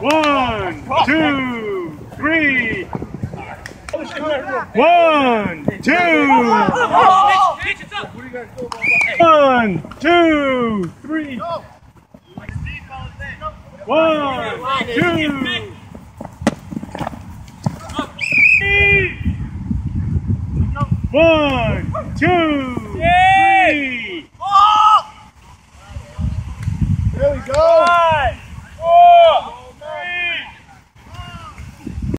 One. Two, three. One, two. One, two, three. One, two. One, two, three. Oh! There we go.